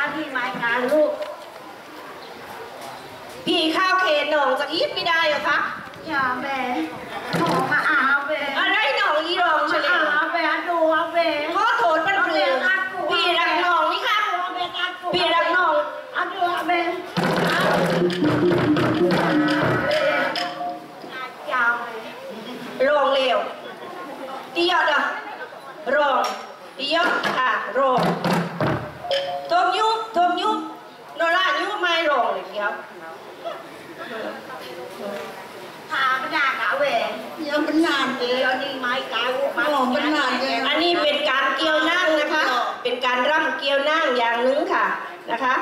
ารที่มาการลูกพี่ข้าวเคนน้องจะคิดไม่ได้เหรอคะ อย่าเบขอมาอาเบอะไรน้องอีรองเฉลียวอาเบดูอาเบข ตียอดค่ะรองทมยุบทมยุบโนรายุบไม่รองเลยครับพามันด่ากะเวยังเป็นนานเลเดี๋ยวนี้ไม้กาวมาอ๋อมันนานเลยอันนี้เป็นการเกี่ยวนั่งนะคะ เป็นการร่ำเกี่ยวนั่งอย่างหนึงค่ะนะคะ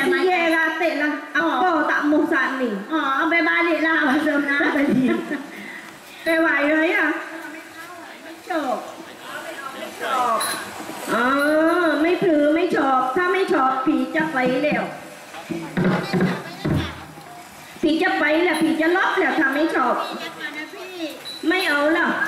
สิ mai เยลาเตะละอะปอตามโมสานนี่อ๋อ abe balik lah pasal na ไปไหวเลยอะ Cok อ๋อไม่ถือไม่ชอบถ้าไม่ชอบผีจะไปแล้วผีจะไปแล้วผีจะล็อกแล้วถ้าไม่ชอบ ไม่เอาแล้วอ๋อน้องรัก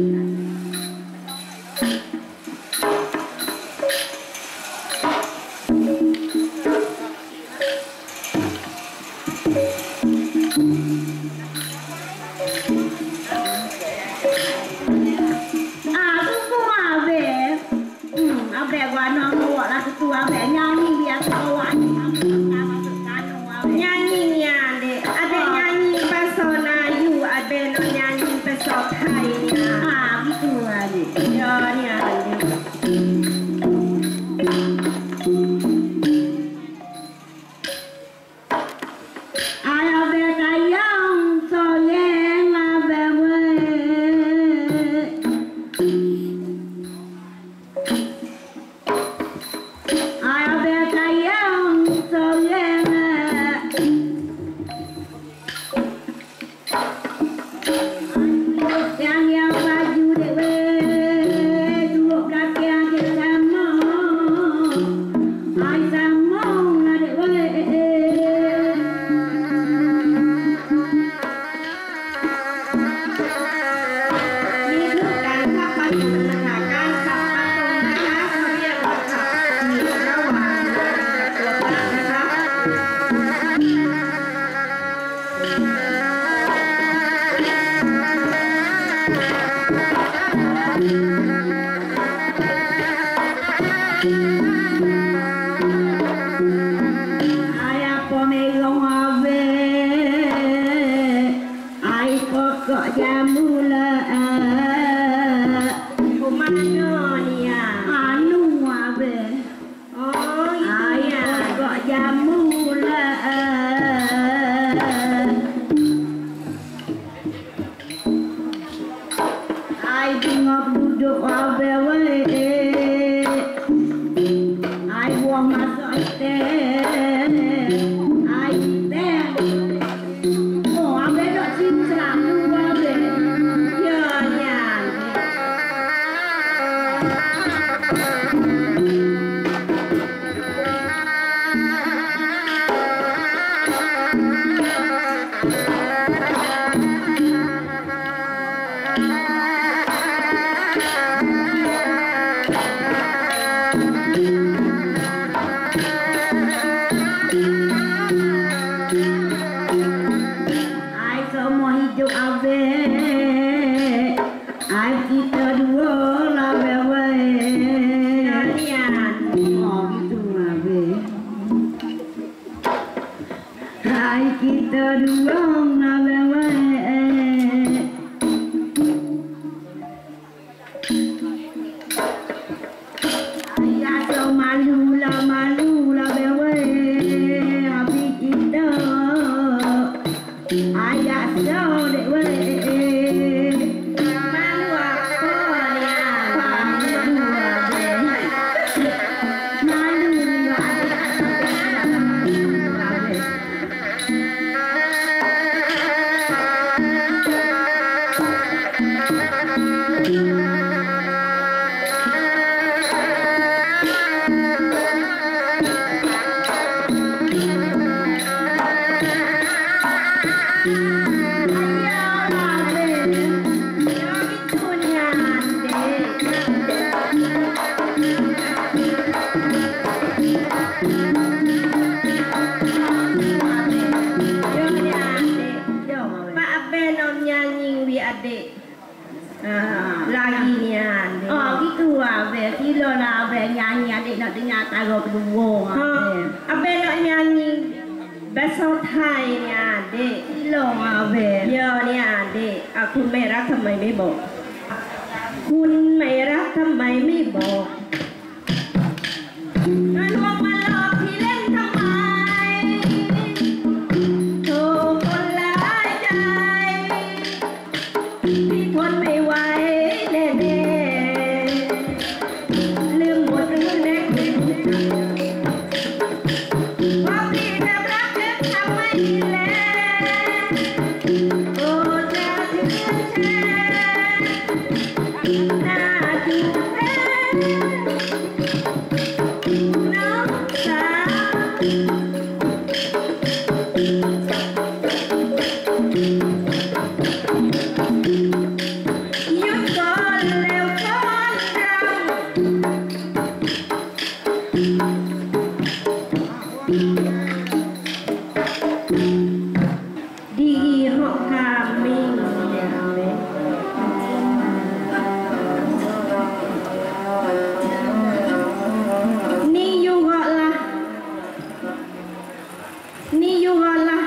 iyo wala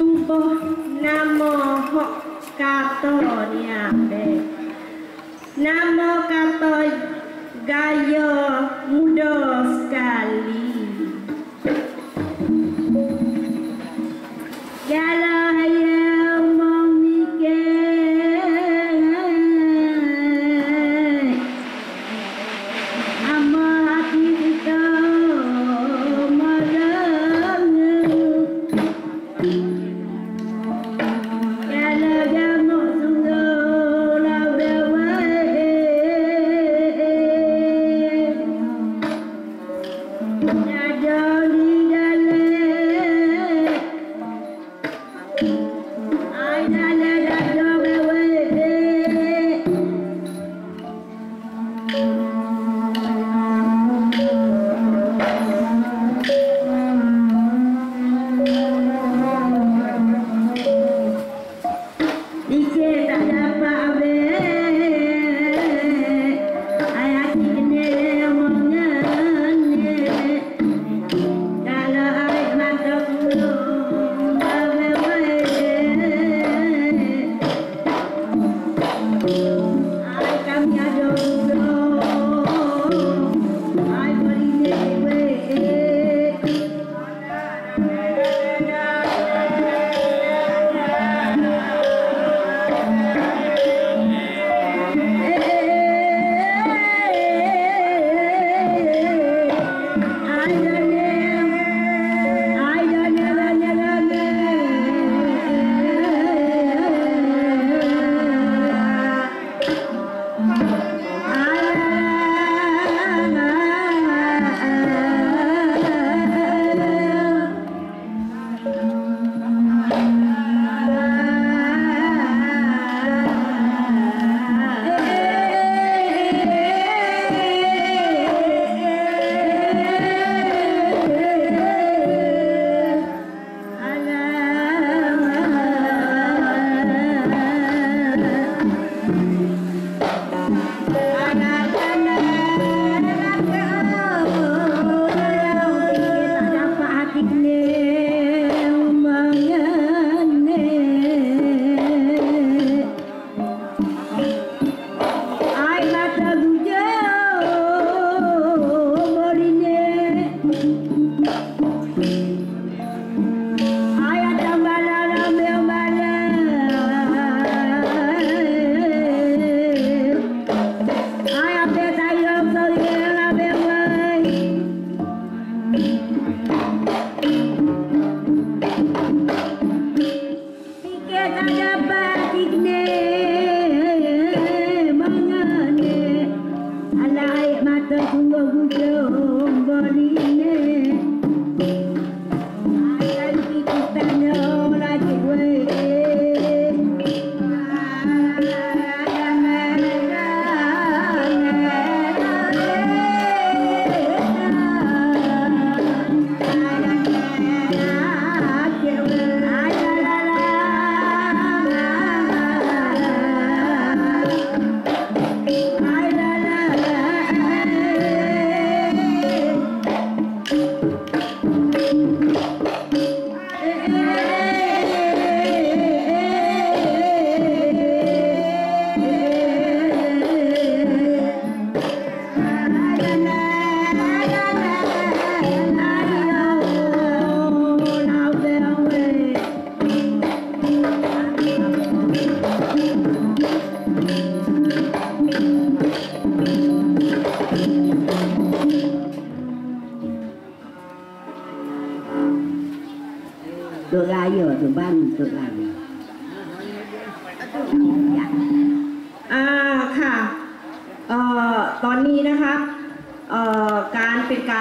tubuh namo hok kato niabe namo kato gayo.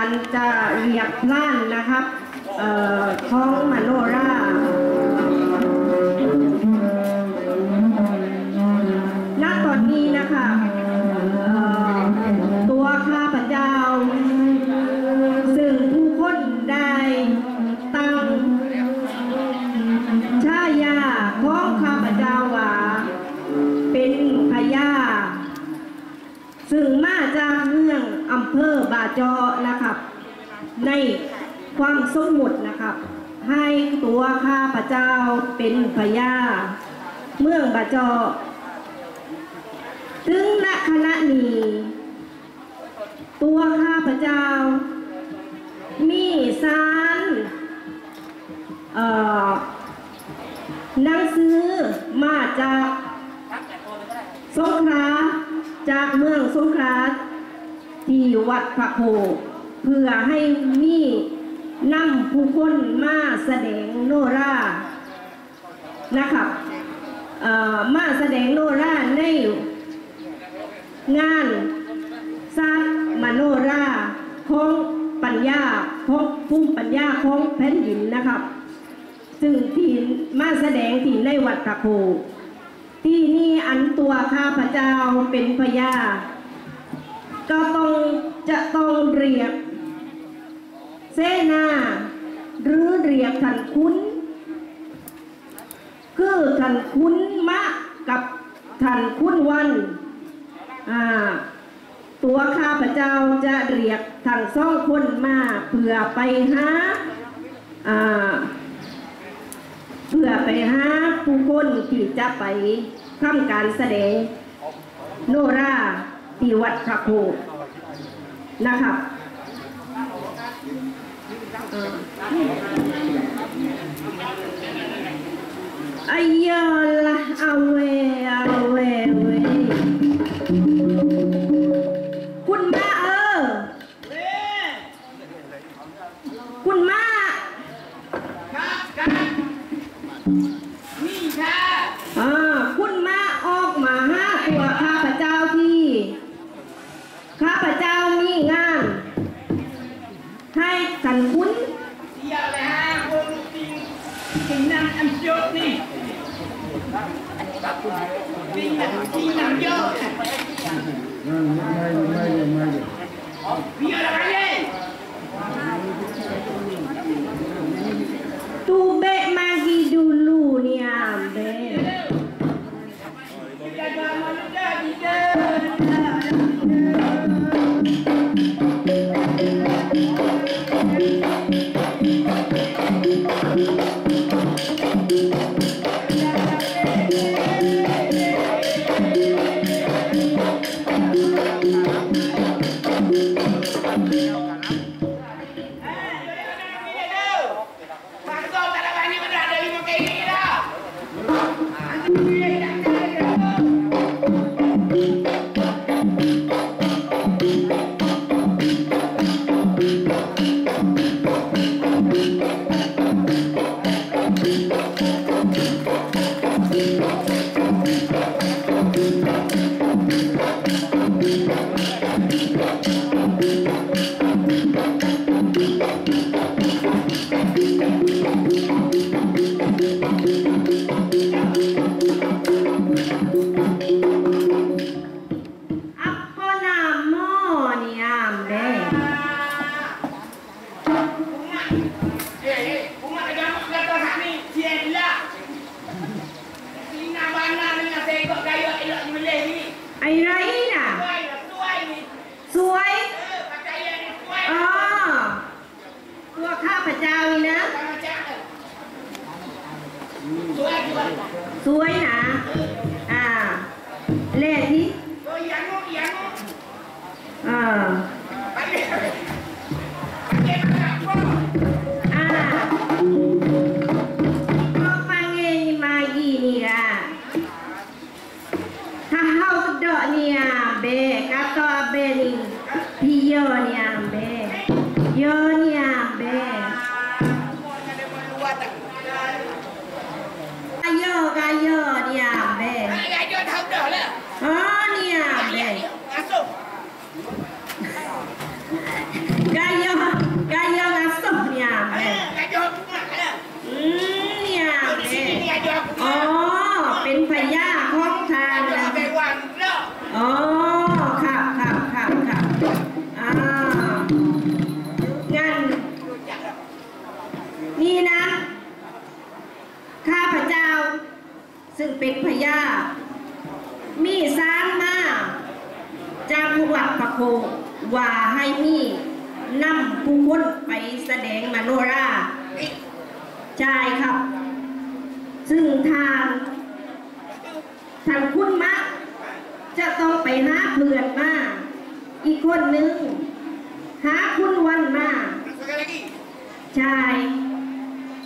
านการจะเรียกล่านนะครับเอ่องมโนราณตอนนี้นะคะตัวข้าพเจ้า ซึ่งผู้คนได้ตั้งชายาของข้าพเจ้าว่า เป็นพญาซึ่งมาจากเมืองอำเภอบาจอนะ ความสมมุตินะครับ ให้ตัวข้าพเจ้าเป็นพญาเมืองบาจอถึงณขณะนี้ ตัวข้าพเจ้า มีสารเอ่อหนังสือมาจากสงขลาจากเมืองสงขลาที่วัดพระโคเพื่อให้มี นำผู้คนมาแสดงโนรานะครับมาแสดงโนราในงานสร้างมโนราของปัญญาของภูมิปัญญาของแผ่นดินนะครับ ซึ่งที่มาแสดงที่ในวัดพระโคที่นี่อันตัวข้าพเจ้าเป็นพญาก็ต้องจะต้องเรียก เสนา หรือเรียกท่านคุณคือท่านคุณมะกับท่านคุณวัน ตัวข้าพเจ้าจะเรียกทั้งสองคนมาเพื่อไปหาเพื่อไปหาผู้คนที่จะไปทำการแสดงโนราที่วัดพระโคนะครับเอ่ออายาละ เอ Vâng, hiện nay เป็นพญามีสามมาจากผู้วัดพระโคว่าให้มีนำผู้คนไปแสดงมโนราใช่ครับ ซึ่งทางทางคุณมะจะต้องไปหาเพื่อนมาอีกคนหนึ่งหาคุณวันมาใช่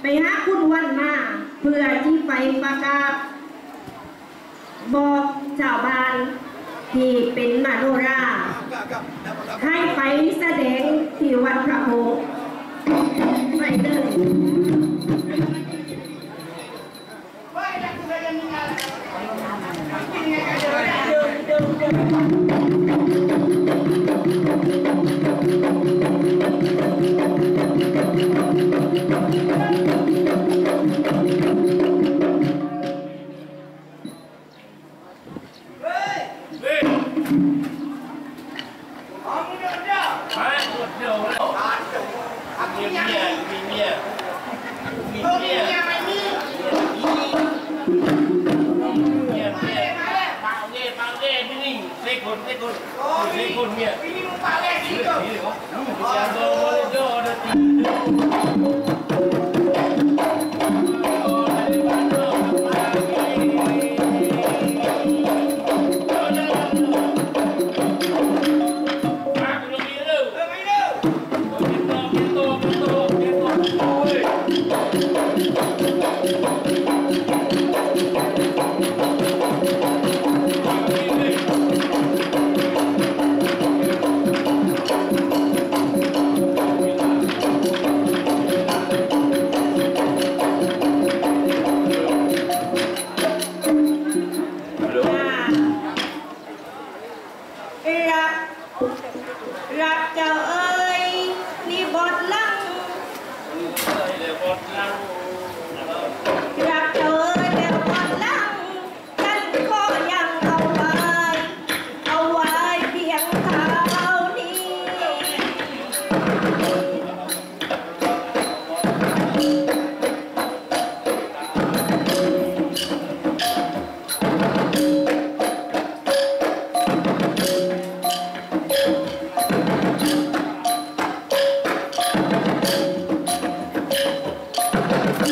ไปหาคุณวันมาเพื่อที่ไปประกาศ บอกชาวบ้านที่เป็นมาโนราให้ไปแสดงที่วัดพระโพไปเลย Baik, dah tu saja meninggal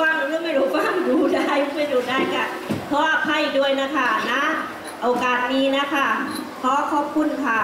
ฟังหรือไม่รู้ฟังดูได้ไม่ดูได้ค่ะ ขออภัยด้วยนะคะนะโอกาสนี้นะคะ ขอขอบคุณค่ะ